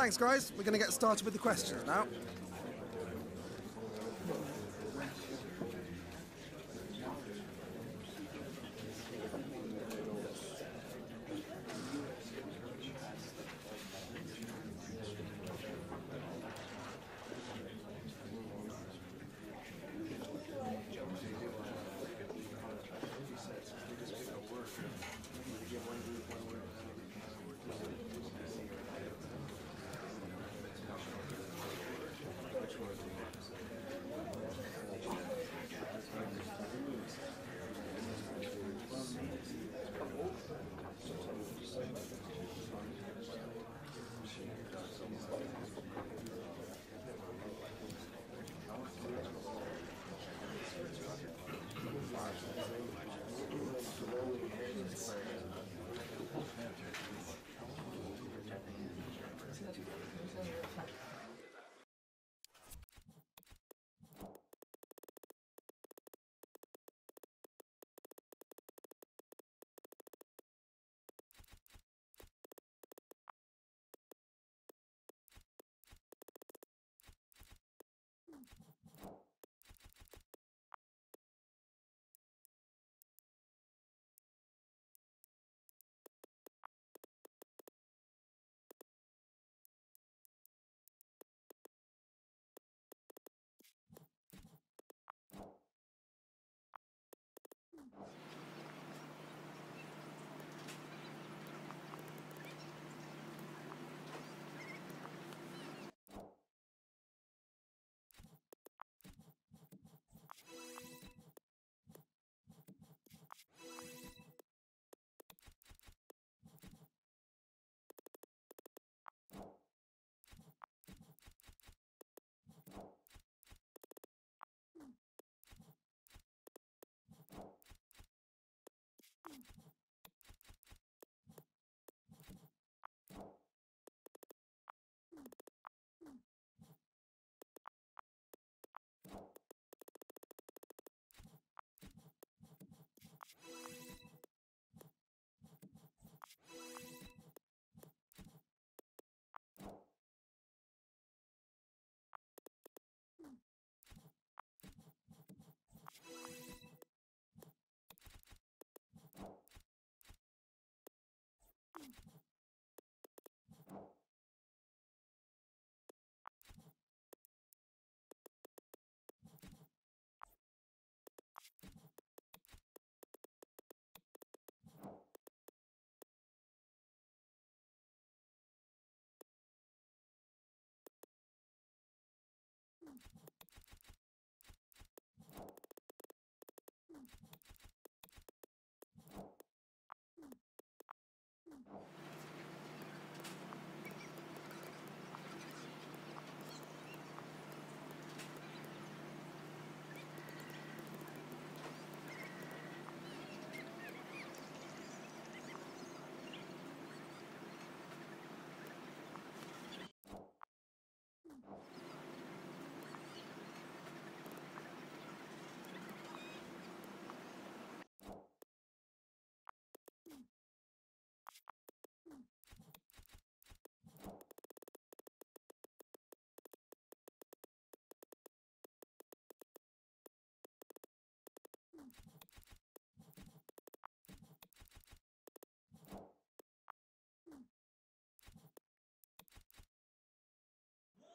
Thanks, guys. We're going to get started with the questions now.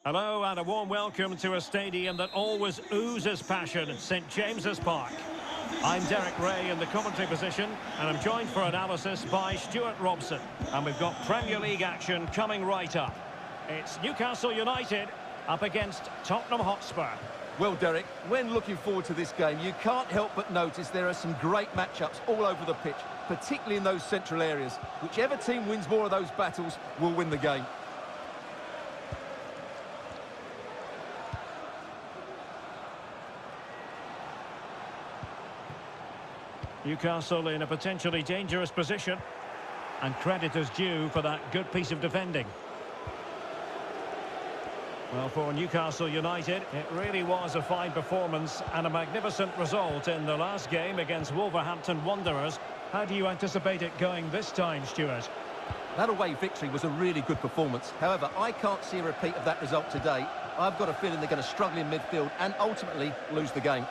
Hello and a warm welcome to a stadium that always oozes passion, St James's Park. I'm Derek Ray in the commentary position and I'm joined for analysis by Stuart Robson. And we've got Premier League action coming right up. It's Newcastle United up against Tottenham Hotspur. Well, Derek, when looking forward to this game, you can't help but notice there are some great matchups all over the pitch, particularly in those central areas. Whichever team wins more of those battles will win the game. Newcastle in a potentially dangerous position. And credit is due for that good piece of defending. Well, for Newcastle United, it really was a fine performance and a magnificent result in the last game against Wolverhampton Wanderers. How do you anticipate it going this time, Stuart? That away victory was a really good performance. However, I can't see a repeat of that result today. I've got a feeling they're going to struggle in midfield and ultimately lose the game.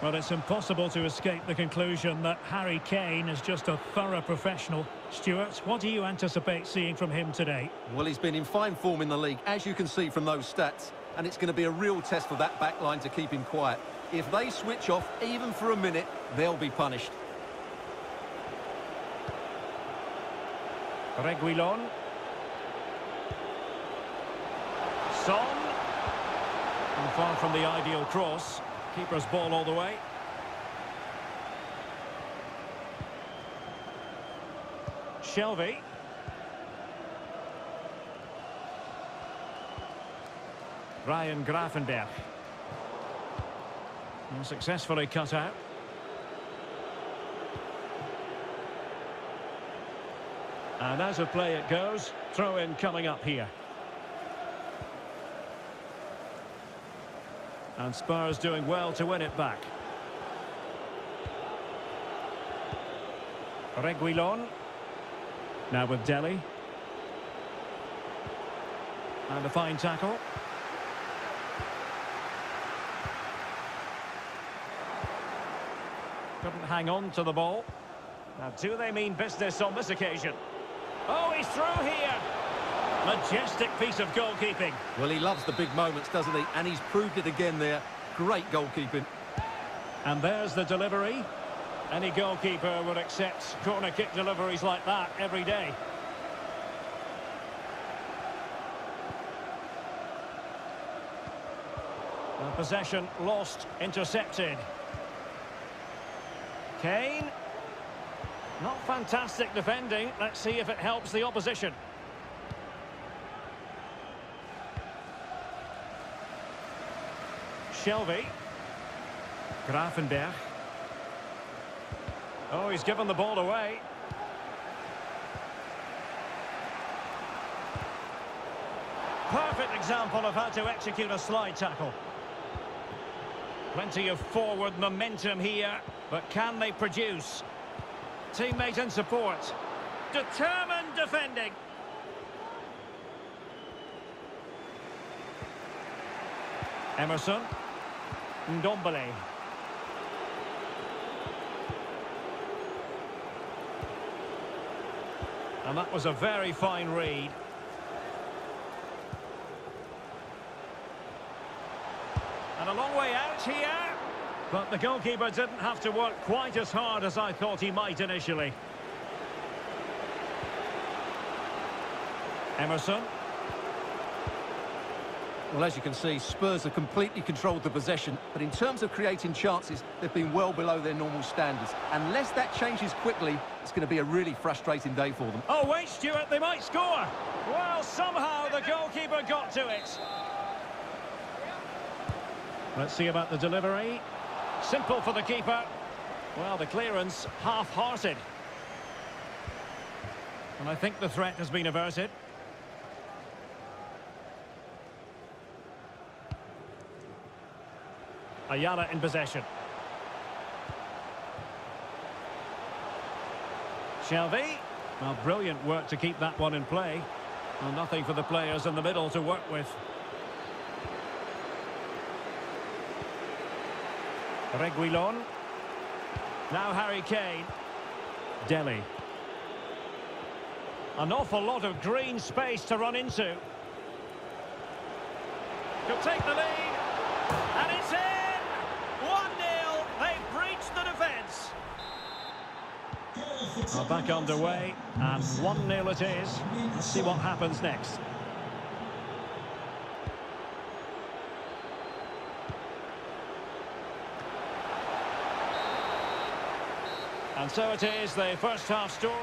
Well, it's impossible to escape the conclusion that Harry Kane is just a thorough professional. Stuart, what do you anticipate seeing from him today? Well, he's been in fine form in the league, as you can see from those stats. And it's going to be a real test for that back line to keep him quiet. If they switch off, even for a minute, they'll be punished. Reguilon. Son. And far from the ideal cross. Keeper's ball all the way. Shelvey. Ryan Gravenberch. And successfully cut out. And as a play it goes, throw in coming up here. And Spurs doing well to win it back. Reguilon. Now with Dele. And a fine tackle. Couldn't hang on to the ball. Now, do they mean business on this occasion? Oh, he's through here. Majestic piece of goalkeeping. Well, he loves the big moments, doesn't he? And he's proved it again there. Great goalkeeping. And there's the delivery. Any goalkeeper would accept corner kick deliveries like that every day. And possession lost, intercepted. Kane. Not fantastic defending. Let's see if it helps the opposition. Shelvey. Gravenberch. Oh, he's given the ball away. Perfect example of how to execute a slide tackle. Plenty of forward momentum here, but can they produce? Teammate and support. Determined defending. Emerson. Ndombele. And that was a very fine read. And a long way out here. But the goalkeeper didn't have to work quite as hard as I thought he might initially. Emerson. Well, as you can see, Spurs have completely controlled the possession, but in terms of creating chances, they've been well below their normal standards. Unless that changes quickly, it's going to be a really frustrating day for them. Oh, wait, Stuart, they might score. Well, somehow the goalkeeper got to it. Let's see about the delivery. Simple for the keeper. Well, the clearance half-hearted. And I think the threat has been averted. Ayala in possession. Shelvey. Well, brilliant work to keep that one in play. Well, nothing for the players in the middle to work with. Reguilon. Now Harry Kane. Dele. An awful lot of green space to run into. He'll take the lead. They've the defence. Well, back underway. And 1-0 it is. Let's see what happens next. And so it is, the first half story.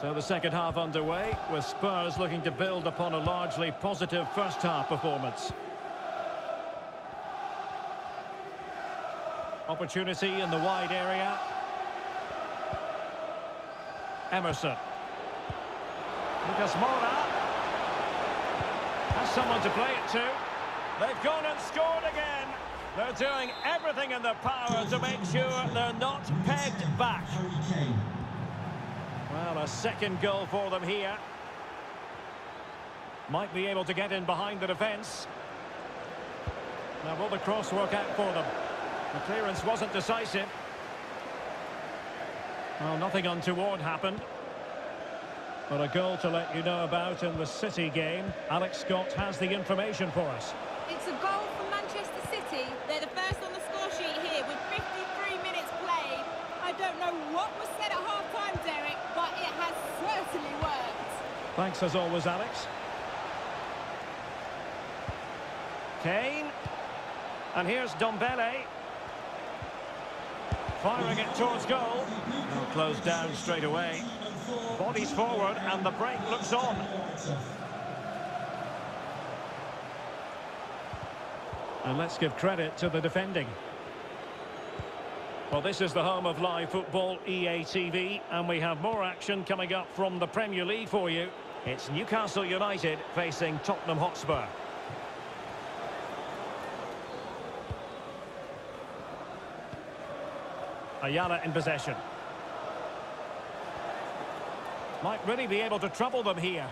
So the second half underway, with Spurs looking to build upon a largely positive first half performance. Opportunity in the wide area. Emerson. Lucas Moura. Has someone to play it to. They've gone and scored again. They're doing everything in their power to make sure they're not pegged back. Well, a second goal for them here. Might be able to get in behind the defence. Now, will the cross work out for them? The clearance wasn't decisive. Well, nothing untoward happened. But a goal to let you know about in the City game. Alex Scott has the information for us. It's a goal for Manchester City. They're the first on the score sheet here with 53 minutes played. I don't know what was said at half-time, Derek, certainly worked. Thanks as always, Alex. Kane. And here's Ndombele. Firing it towards goal. Now closed down straight away. Bodies forward and the break looks on. And let's give credit to the defending. Well, this is the home of live football, EA TV, and we have more action coming up from the Premier League for you. It's Newcastle United facing Tottenham Hotspur. Ayala in possession. Might really be able to trouble them here.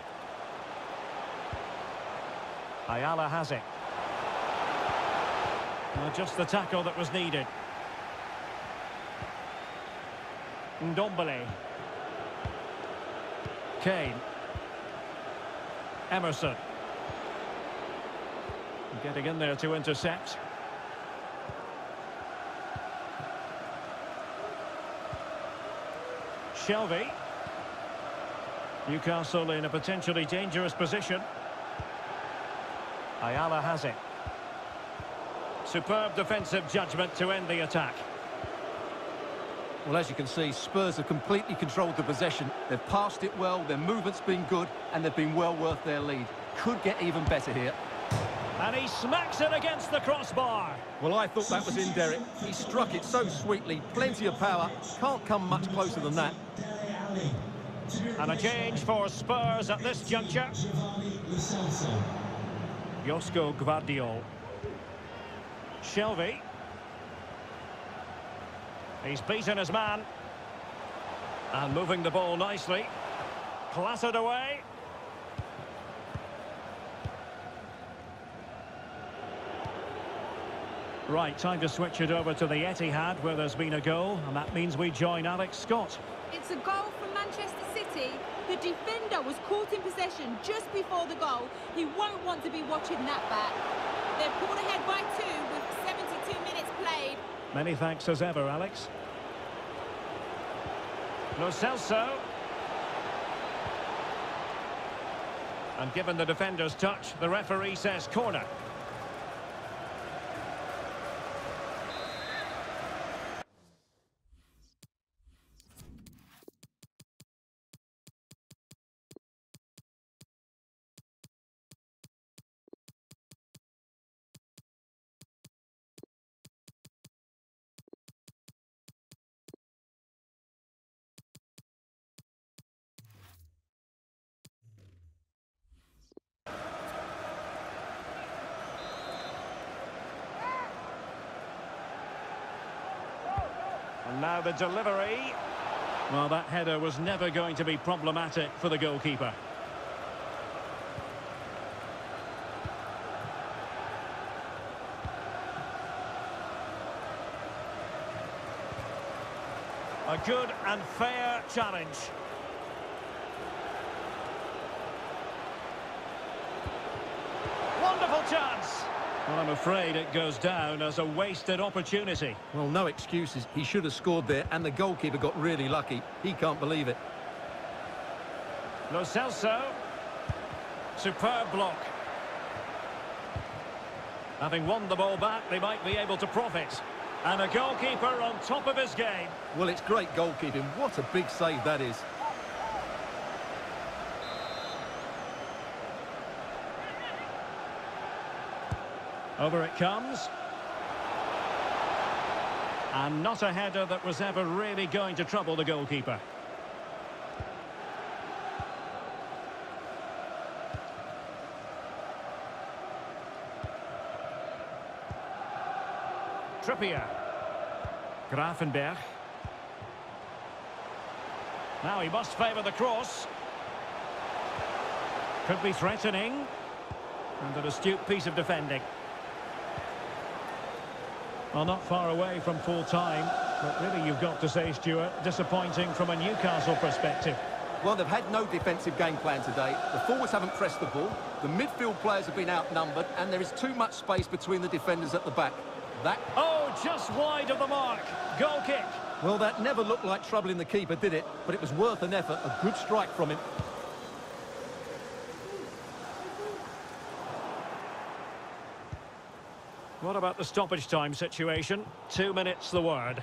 Ayala has it. Well, just the tackle that was needed. Ndombele. Kane. Emerson. Getting in there to intercept. Shelvey. Newcastle in a potentially dangerous position. Ayala has it. Superb defensive judgment to end the attack. Well, as you can see, Spurs have completely controlled the possession. They've passed it well, their movement's been good, and they've been well worth their lead. Could get even better here. And he smacks it against the crossbar. Well, I thought that was in Derek. He struck it so sweetly, plenty of power. Can't come much closer than that. And a change for Spurs at this juncture. Josko Gvardiol. Shelvey. He's beaten his man. And moving the ball nicely. Clattered away. Right, time to switch it over to the Etihad where there's been a goal and that means we join Alex Scott. It's a goal for Manchester City. The defender was caught in possession just before the goal. He won't want to be watching that back. They're pulled ahead by two Many thanks as ever, Alex. Lo Celso. And given the defender's touch, the referee says corner. Now the delivery. Well, that header was never going to be problematic for the goalkeeper. A good and fair challenge. Wonderful chance. Well, I'm afraid it goes down as a wasted opportunity. Well, no excuses. He should have scored there, and the goalkeeper got really lucky. He can't believe it. Lo Celso. Superb block. Having won the ball back, they might be able to profit. And a goalkeeper on top of his game. Well, it's great goalkeeping. What a big save that is. Over it comes. And not a header that was ever really going to trouble the goalkeeper. Trippier. Gravenberch. Now he must favour the cross. Could be threatening. And an astute piece of defending. Well, not far away from full time, but really you've got to say, Stuart, disappointing from a Newcastle perspective. Well, they've had no defensive game plan today. The forwards haven't pressed the ball. The midfield players have been outnumbered, and there is too much space between the defenders at the back. That... Oh, just wide of the mark. Goal kick. Well, that never looked like troubling the keeper, did it? But it was worth an effort. A good strike from him. What about the stoppage time situation? Two minutes the word.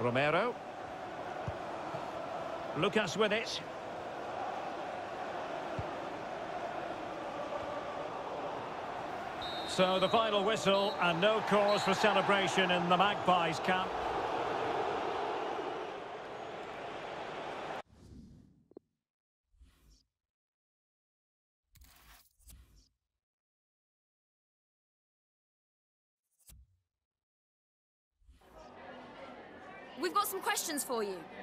Romero. Lucas with it. So the final whistle and no cause for celebration in the Magpies camp. We've got some questions for you.